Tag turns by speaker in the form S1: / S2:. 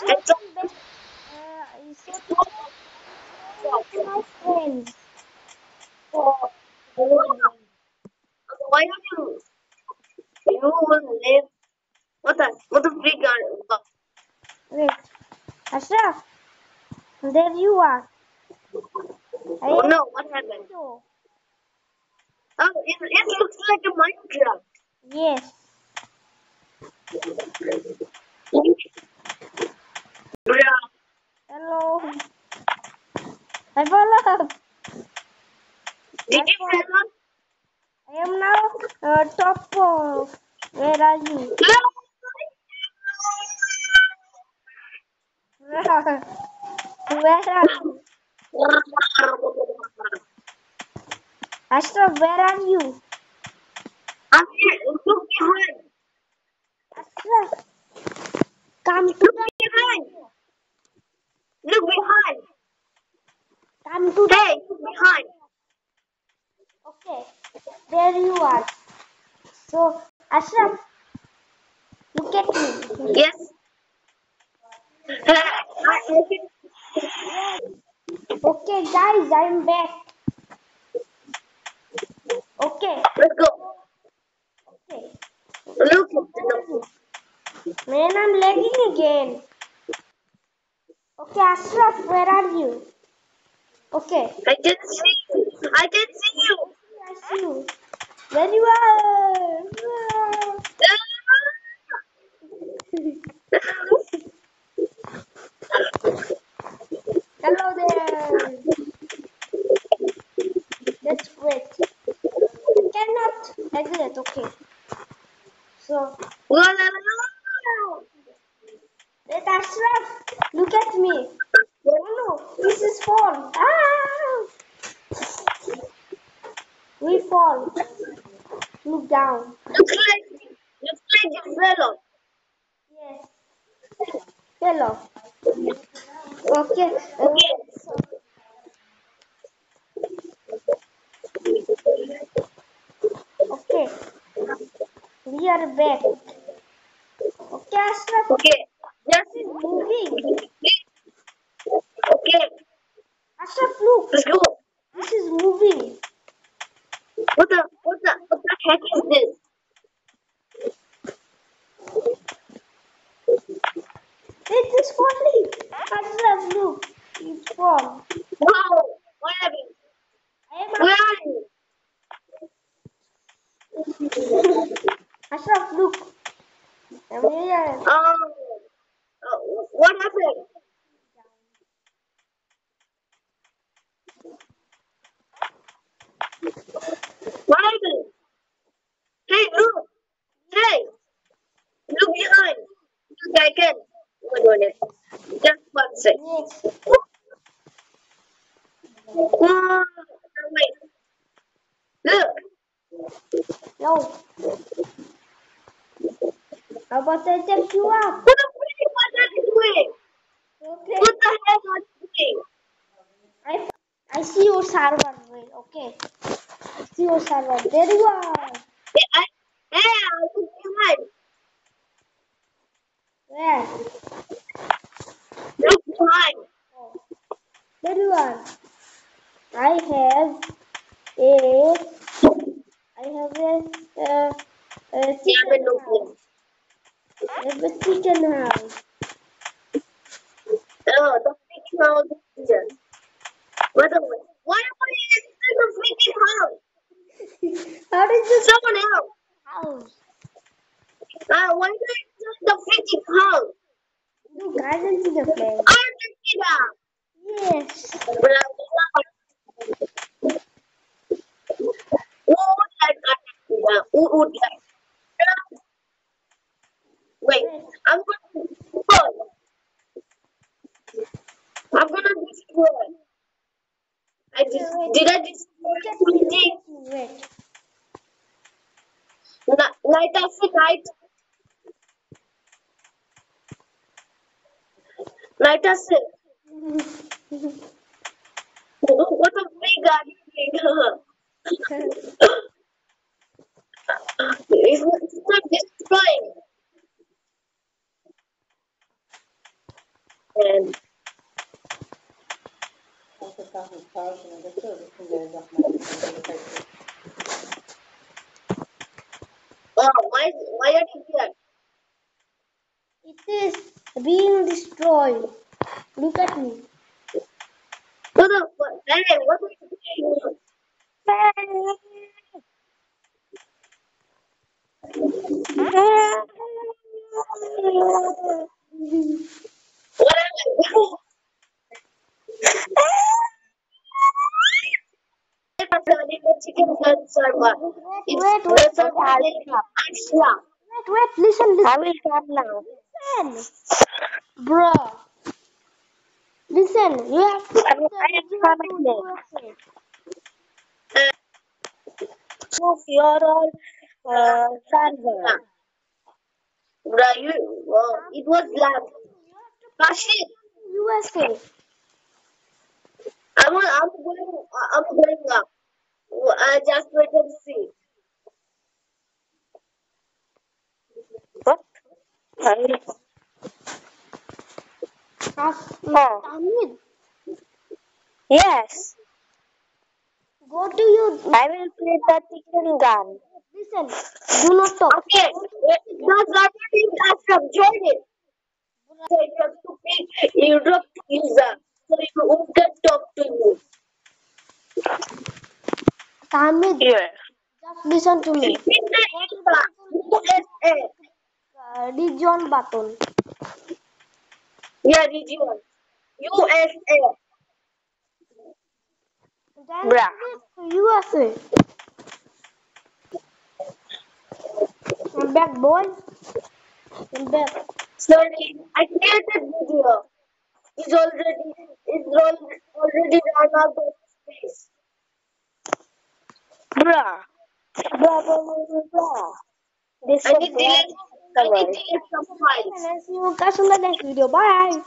S1: guys, welcome back. Uh, so today to my friends.
S2: Why don't you? You will live. What the? What the freak are?
S1: Wait, Ashraf, there you are.
S2: Oh no! What happened? Oh, it, it looks like a Minecraft.
S1: Yes.
S2: Bruh.
S1: Hello. I follow.
S2: Did you fall off?
S1: I am now uh, top of. Where are you? Where are you? Ashraf, where are you?
S2: I'm here. Look behind.
S1: Ashraf, come to
S2: Look
S1: the
S2: behind. Look behind.
S1: come to the
S2: Hey, look behind.
S1: Okay, there you are. So, Ashraf, look at me.
S2: Yes. I, I can,
S1: Okay, guys, I'm back. Okay,
S2: let's go.
S1: okay.
S2: Look. look.
S1: Man, I'm lagging again. Okay, Ashraf, where are you? Okay,
S2: I can see you. I can see you.
S1: I see you. Are. Hello there. Great. I cannot exit. Okay. So,
S2: la.
S1: wait, Ashraf, look at me. Oh no, this is fall. Ah! We fall. Look down.
S2: Looks like, looks like fell off.
S1: Yes. Hello. Okay.
S2: Okay.
S1: Okay. We are back. Okay, Ashraf.
S2: Okay. Yes.
S1: Is moving.
S2: Okay.
S1: Ashraf, look.
S2: Let's go.
S1: This is moving.
S2: What the, what the, what the heck is this?
S1: It is falling. Ashraf, look. It's fall.
S2: Wow. What happened?
S1: I am
S2: Where are you?
S1: Ashraf, look. I'm here.
S2: Um, uh, what happened? What happened? Hey, look. Hey. Look behind. Look, I wait. Just one. Whoa. Wait. Look.
S1: No. I you up?
S2: What the was that doing?
S1: Okay.
S2: What the you doing?
S1: I, I see your server. Okay. I see your server. There you are. House.
S2: Oh, the freaking house. By the way, why am I in the freaking house?
S1: How did you
S2: Someone else.
S1: house?
S2: Uh, why I in the freaking house?
S1: You guys in the place.
S2: Argentina.
S1: Yes.
S2: Not. Who would like Argentina? Who would like? Wait, I'm gonna destroy. I'm gonna destroy. I just did I?
S1: Wait.
S2: Night, after night. Night after. What a big are you doing? it's, not- it's not destroying. and oh, why why are you here?
S1: It is being destroyed. Look at me.
S2: What, hey, what are you doing? Whatever. chicken server. It's
S1: Wait, wait,
S2: it's a extra.
S1: Wait, wait, listen, listen.
S3: I will start now.
S1: Listen. Bruh. Listen, you have to
S3: I will- I am coming
S1: to USA.
S3: Move your own uh, server.
S2: Bruh, you, oh, it was lag. Rashid,
S1: USA.
S2: I'm, I'm going, I'm going up. Uh, just wait and see.
S3: What? I will-
S1: Ask
S3: Oh. Yes,
S1: go to your
S3: I will play the chicken gun.
S1: listen. Do not talk.
S2: Okay, server is Ashraf, join it. So you have to pick Europe user, so you get talk to you.
S1: Tamid,
S3: Yes.
S1: just listen to me.
S2: Pick the user, USA.
S1: Uh, region button.
S2: Yeah, region. USA.
S1: Then
S3: Bruh.
S1: USA. I'm back, boy. I'm back.
S2: Sorry, I created video. It's already, it's al- already run out of space.
S3: Bruh, bruh, bruh, bruh, bruh. This
S2: I need delete, I need delete some files.
S1: And I'll see you guys in the next video. Bye.